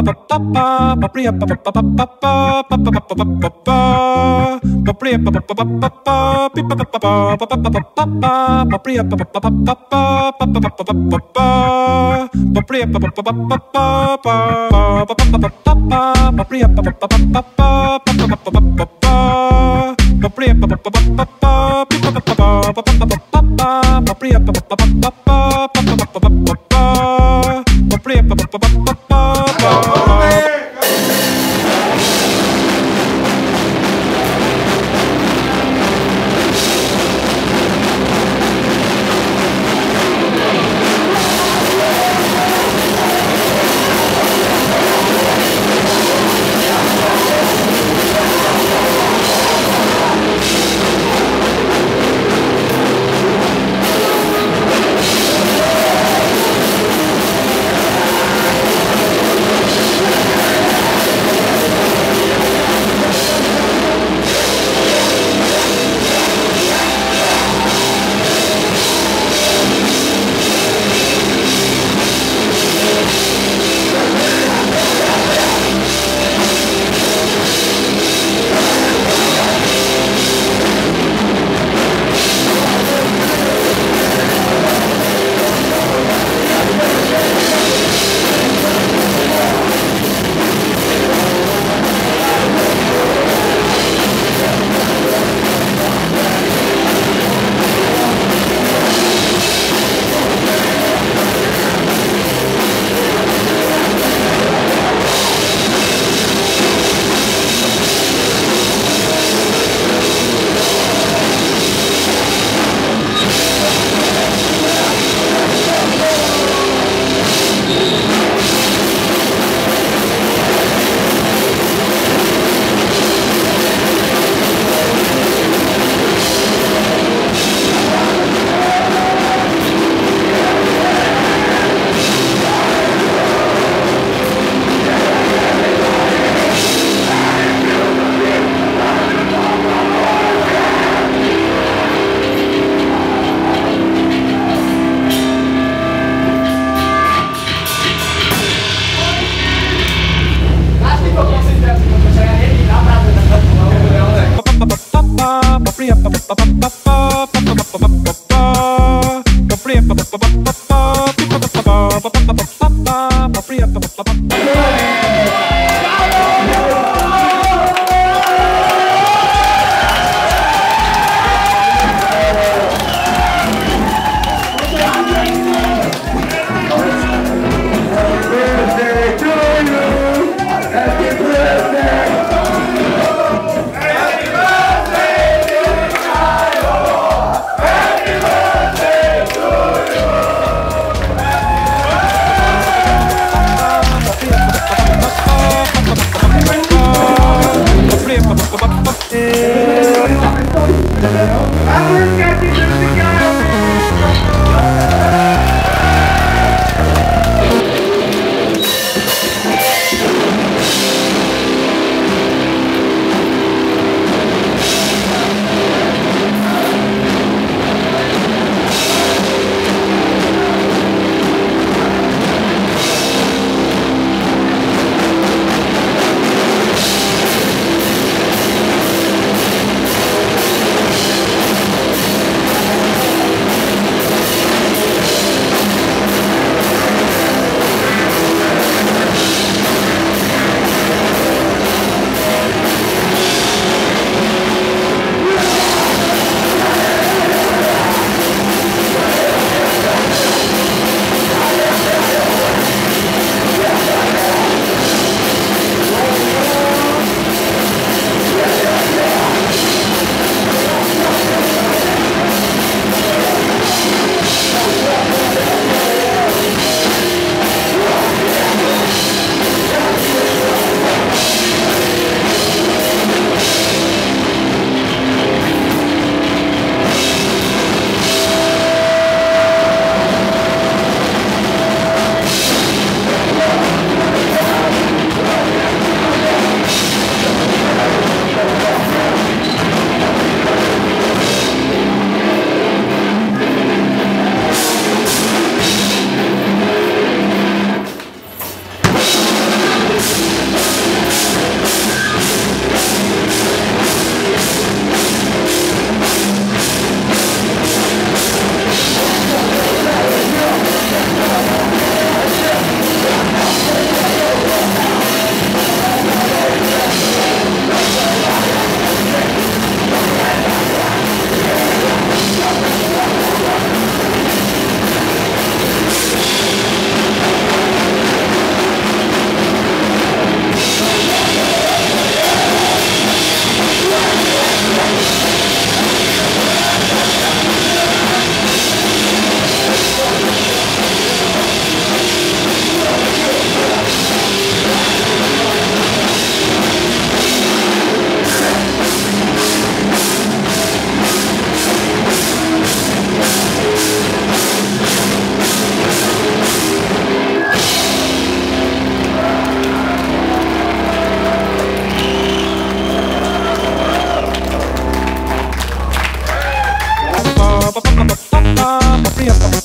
Papaya, Free up.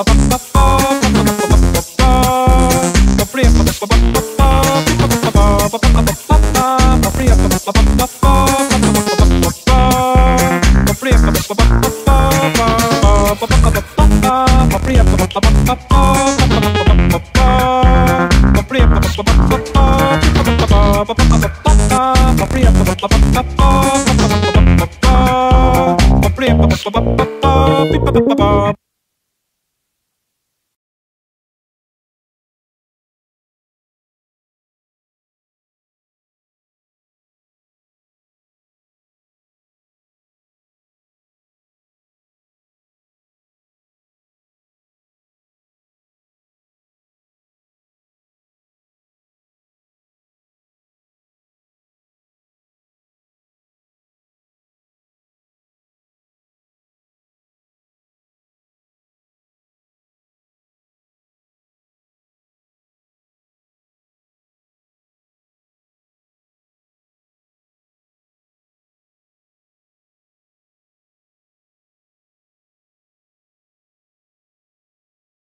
Ba ba